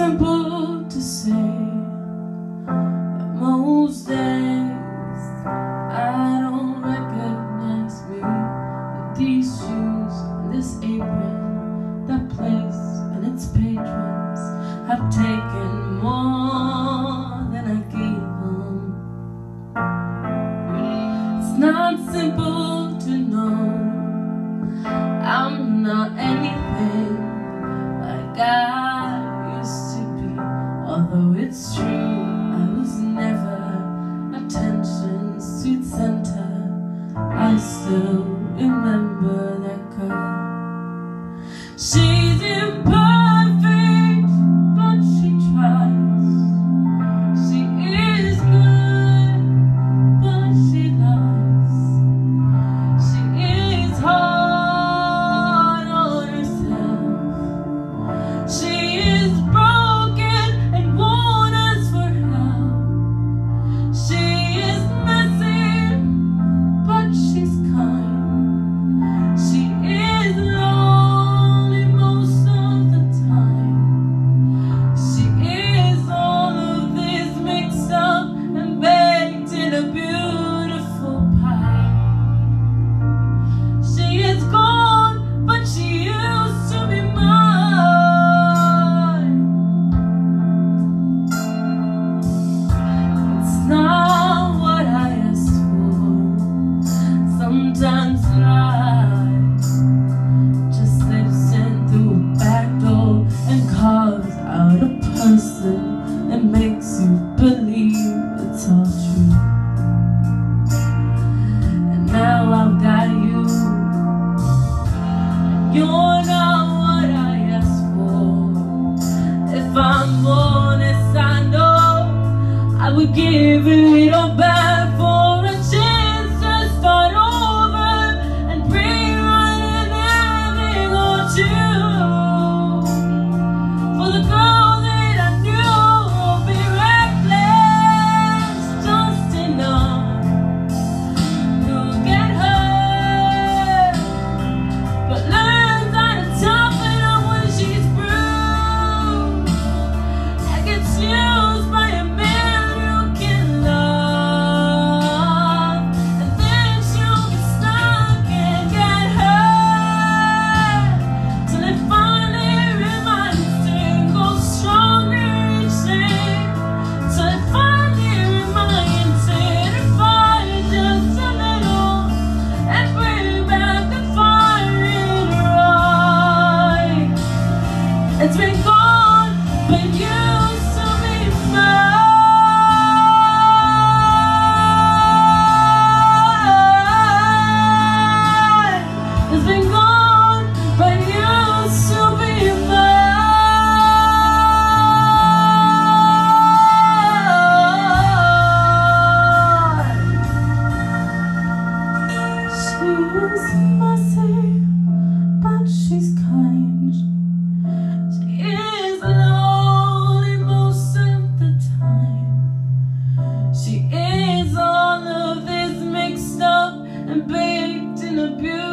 simple to say that most days I don't recognize me But these shoes and this apron. That place and its patrons have taken more than I gave them. It's not simple to know I'm not anything. Although it's true, I was never attention's sweet center, I still give a little back. she's kind. She is lonely most of the time. She is all of this mixed up and baked in a beauty.